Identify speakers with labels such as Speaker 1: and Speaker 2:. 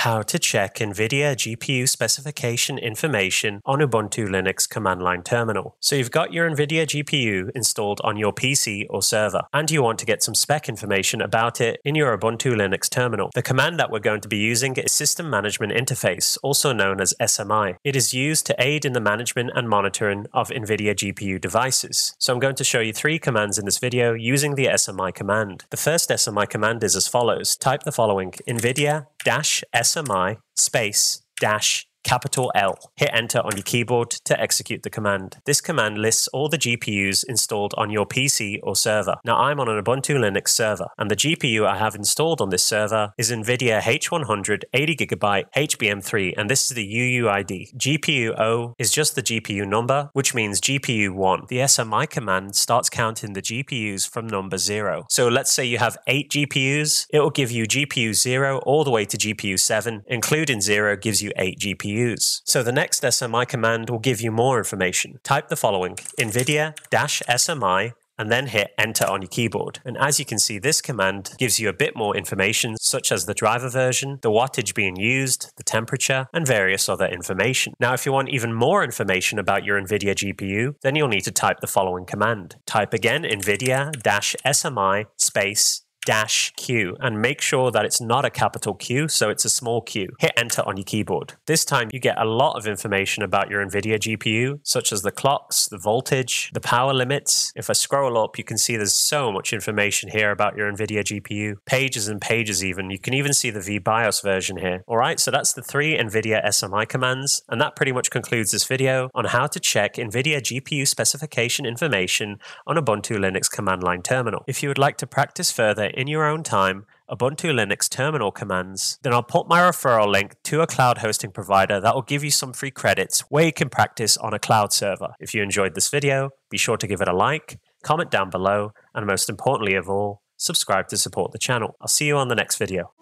Speaker 1: how to check NVIDIA GPU specification information on Ubuntu Linux command line terminal. So you've got your NVIDIA GPU installed on your PC or server, and you want to get some spec information about it in your Ubuntu Linux terminal. The command that we're going to be using is System Management Interface, also known as SMI. It is used to aid in the management and monitoring of NVIDIA GPU devices. So I'm going to show you three commands in this video using the SMI command. The first SMI command is as follows. Type the following NVIDIA dash SMI space dash capital L. Hit enter on your keyboard to execute the command. This command lists all the GPUs installed on your PC or server. Now I'm on an Ubuntu Linux server, and the GPU I have installed on this server is NVIDIA H100 80GB HBM3, and this is the UUID. GPU O is just the GPU number, which means GPU 1. The SMI command starts counting the GPUs from number 0. So let's say you have 8 GPUs, it will give you GPU 0 all the way to GPU 7, including 0 gives you 8 GPUs use. So the next SMI command will give you more information. Type the following, NVIDIA-SMI and then hit enter on your keyboard. And as you can see, this command gives you a bit more information, such as the driver version, the wattage being used, the temperature, and various other information. Now, if you want even more information about your NVIDIA GPU, then you'll need to type the following command. Type again NVIDIA-SMI space dash Q and make sure that it's not a capital Q, so it's a small q. Hit enter on your keyboard. This time you get a lot of information about your NVIDIA GPU, such as the clocks, the voltage, the power limits. If I scroll up, you can see there's so much information here about your NVIDIA GPU, pages and pages even. You can even see the VBIOS version here. All right, so that's the three NVIDIA SMI commands, and that pretty much concludes this video on how to check NVIDIA GPU specification information on Ubuntu Linux command line terminal. If you would like to practice further in your own time Ubuntu Linux terminal commands, then I'll put my referral link to a cloud hosting provider that will give you some free credits where you can practice on a cloud server. If you enjoyed this video, be sure to give it a like, comment down below, and most importantly of all, subscribe to support the channel. I'll see you on the next video.